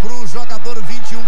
pro jogador 21,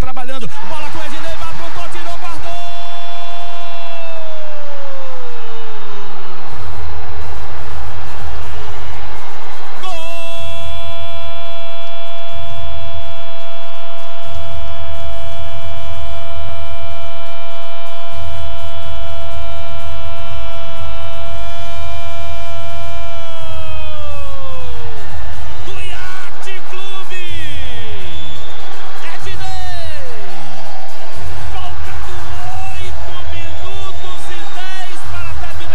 trabalhando. Bola